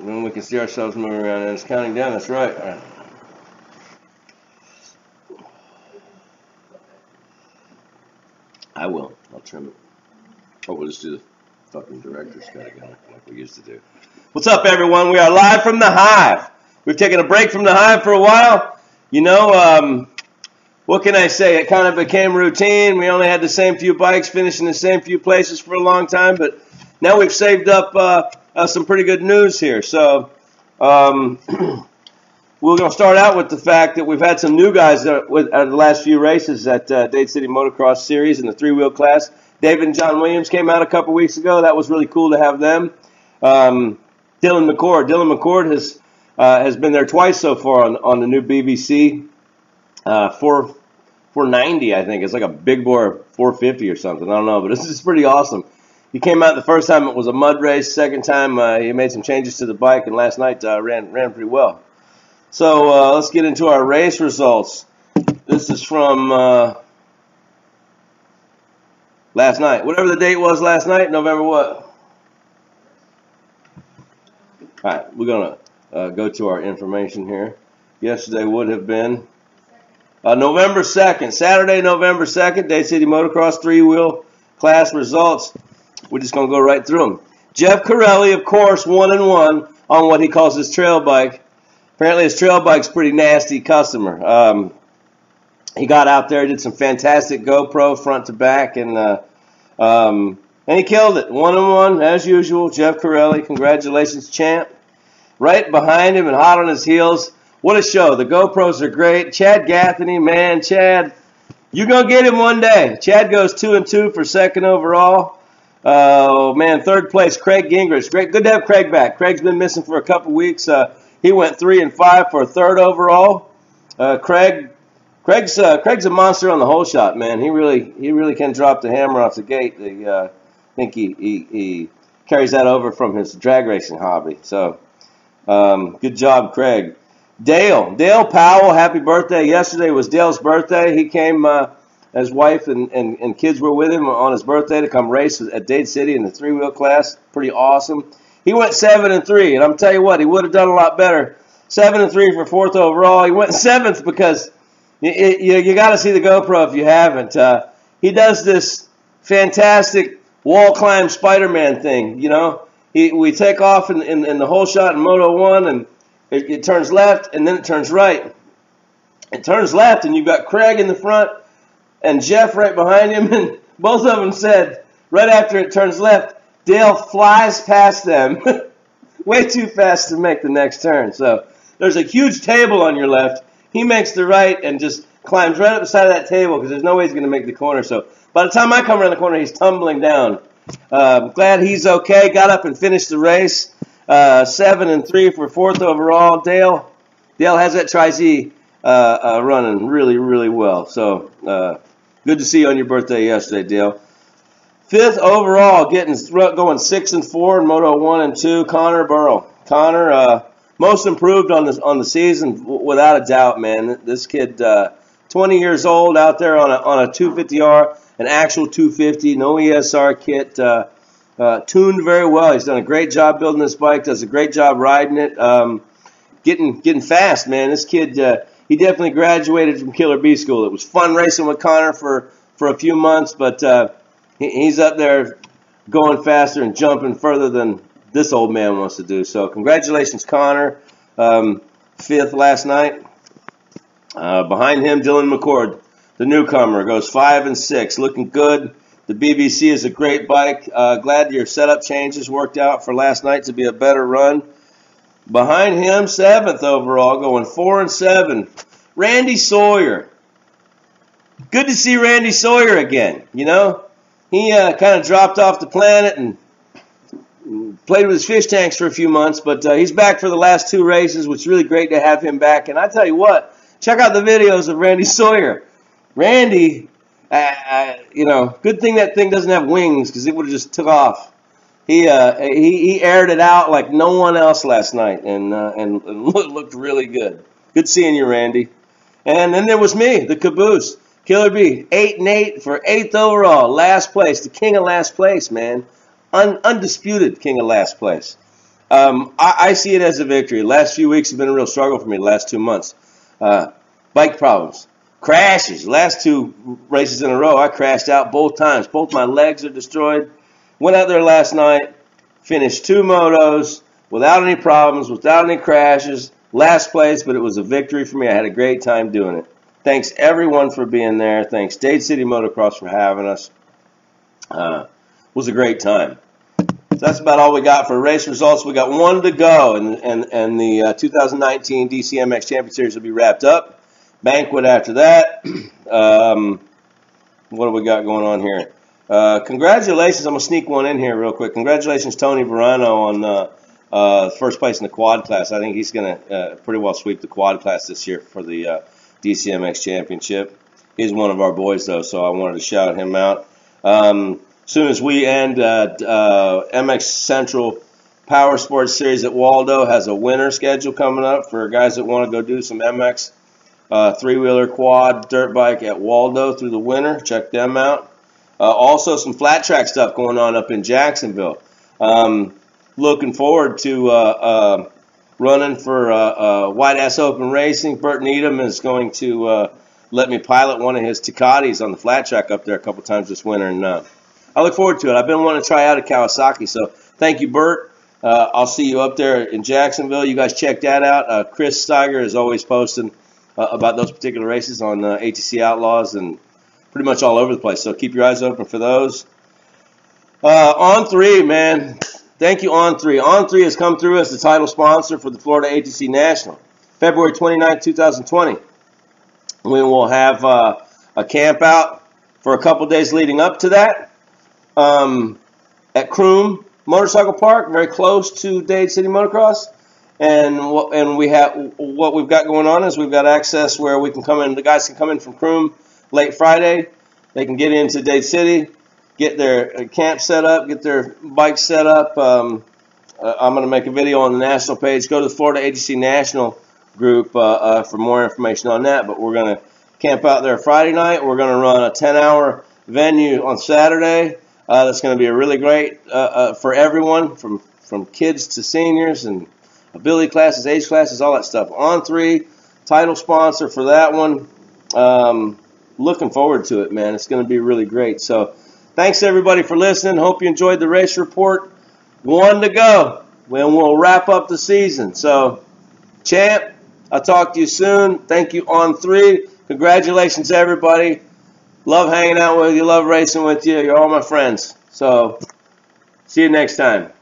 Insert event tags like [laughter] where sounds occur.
then we can see ourselves moving around. And it's counting down. That's right. I will. I'll trim it. Oh, we'll just do the fucking director's cut again, like we used to do. What's up, everyone? We are live from the Hive. We've taken a break from the Hive for a while. You know, um, what can I say? It kind of became routine. We only had the same few bikes, finishing the same few places for a long time, but now we've saved up uh, uh, some pretty good news here. So um, [clears throat] we're going to start out with the fact that we've had some new guys that, with, uh, the last few races at uh, Dade City Motocross Series in the three-wheel class. David and John Williams came out a couple weeks ago. That was really cool to have them. Um, Dylan McCord. Dylan McCord has uh, has been there twice so far on, on the new BBC. Uh, 4, 490, I think. It's like a big bore 450 or something. I don't know, but [laughs] this is pretty awesome. He came out the first time it was a mud race. Second time uh, he made some changes to the bike, and last night uh, ran ran pretty well. So uh, let's get into our race results. This is from uh, last night. Whatever the date was last night, November what? All right, we're gonna uh, go to our information here. Yesterday would have been uh, November 2nd, Saturday, November 2nd, Dade City Motocross three wheel class results. We're just going to go right through them. Jeff Corelli, of course, one and one on what he calls his trail bike. Apparently, his trail bike's pretty nasty customer. Um, he got out there, did some fantastic GoPro front to back, and uh, um, and he killed it. One and one as usual. Jeff Corelli, congratulations, champ. Right behind him and hot on his heels. What a show! The GoPros are great. Chad Gaffney, man, Chad, you're gonna get him one day. Chad goes two and two for second overall. Oh man, third place, Craig Gingrich. Great, good to have Craig back. Craig's been missing for a couple weeks. Uh, he went three and five for third overall. Uh, Craig, Craig's uh, Craig's a monster on the whole shot, man. He really he really can drop the hammer off the gate. The, uh, I think he, he, he carries that over from his drag racing hobby. So um, good job, Craig. Dale, Dale Powell, happy birthday. Yesterday was Dale's birthday. He came uh, his wife and, and, and kids were with him on his birthday to come race at Dade City in the three wheel class. Pretty awesome. He went seven and three, and I'm tell you what, he would have done a lot better. Seven and three for fourth overall. He went [laughs] seventh because you, you, you got to see the GoPro if you haven't. Uh, he does this fantastic wall climb Spider-Man thing. You know, he, we take off in, in, in the whole shot in Moto One, and it, it turns left, and then it turns right. It turns left, and you've got Craig in the front and Jeff right behind him, [laughs] and both of them said right after it turns left, Dale flies past them [laughs] way too fast to make the next turn. So there's a huge table on your left. He makes the right and just climbs right up the side of that table because there's no way he's going to make the corner. So by the time I come around the corner, he's tumbling down. Uh, glad he's okay. Got up and finished the race. Uh, seven and three for fourth overall. Dale, Dale has that Tri Z uh, uh, running really, really well. So uh, Good to see you on your birthday yesterday, Dale. Fifth overall, getting going six and four in Moto one and two. Connor Burrow. Connor, uh, most improved on the on the season without a doubt, man. This kid, uh, 20 years old, out there on a on a 250R, an actual 250, no ESR kit. Uh, uh, tuned very well. He's done a great job building this bike. Does a great job riding it. Um, getting getting fast, man. This kid. He definitely graduated from Killer B School. It was fun racing with Connor for, for a few months, but uh, he, he's up there going faster and jumping further than this old man wants to do. So congratulations, Connor. Um, fifth last night. Uh, behind him, Dylan McCord, the newcomer, goes five and six, looking good. The BBC is a great bike. Uh, glad your setup changes worked out for last night to be a better run. Behind him, seventh overall, going four and seven. Randy Sawyer. Good to see Randy Sawyer again. You know, he uh, kind of dropped off the planet and played with his fish tanks for a few months, but uh, he's back for the last two races, which is really great to have him back. And I tell you what, check out the videos of Randy [laughs] Sawyer. Randy, uh, uh you know, good thing that thing doesn't have wings because it would have just took off he uh, he he aired it out like no one else last night, and uh, and, [laughs] looked really good. Good seeing you, Randy. And then there was me, the caboose, Killer B, eight and eight for eighth overall, last place, the king of last place, man, Un- undisputed king of last place. Um, I, I, see it as a victory. Last few weeks have been a real struggle for me. Last two months, uh, bike problems, crashes. Last two races in a row, I crashed out both times. Both my legs are destroyed. Went out there last night, finished two motos without any problems, without any crashes. Last place, but it was a victory for me. I had a great time doing it. Thanks everyone for being there. Thanks Dade City Motocross for having us. Uh, was a great time. So that's about all we got for race results. We got one to go, and and and the uh, 2019 DCMX Champion Series will be wrapped up. Banquet after that. [clears throat] Um, what do we got going on here? Uh, congratulations! I'm gonna sneak one in here real quick. Congratulations, Tony Verano, on uh, uh, first place in the quad class. I think he's gonna uh, pretty well sweep the quad class this year for the uh, DCMX Championship. He's one of our boys, though, so I wanted to shout him out. Um, soon as we end, uh, MX Central Power Sports Series at Waldo has a winter schedule coming up for guys that want to go do some MX three wheeler quad dirt bike at Waldo through the winter. Check them out. Uh, also, some flat track stuff going on up in Jacksonville. Um, looking forward to uh, uh, running for uh, uh, White Ass Open Racing. Bert Needham is going to uh, let me pilot one of his Ducatis on the flat track up there a couple times this winter, and I look forward to it. I've been wanting to try out a Kawasaki, so thank you, Bert. I'll see you up there in Jacksonville. You guys check that out. Chris Steiger is always posting about those particular races on ATC Outlaws and pretty much all over the place. So keep your eyes open for those. Uh, on three, man. Thank you, On Three. On Three has come through as the title sponsor for the Florida ATC National, February 29, 2020. We will have uh, a camp out for a couple days leading up to that um, at Croom Motorcycle Park, very close to Dade City Motocross. And what, and we have what we've got going on is we've got access where we can come in. The guys can come in from Croom late Friday. They can get into Dade City, get their camp set up, get their bikes set up. Um, uh, I'm going to make a video on the national page. Go to the Florida ATC National group uh, uh, for more information on that. But we're going to camp out there Friday night. We're going to run a 10-hour venue on Saturday. Uh, that's going to be a really great uh, uh, for everyone, from from kids to seniors and ability classes, age classes, all that stuff. On three, title sponsor for that one. Um, looking forward to it, man. It's going to be really great. So, thanks everybody for listening. Hope you enjoyed the race report. One to go. When we'll wrap up the season. So, champ, I'll talk to you soon. Thank you on three. Congratulations, everybody. Love hanging out with you. Love racing with you. You're all my friends. So, see you next time.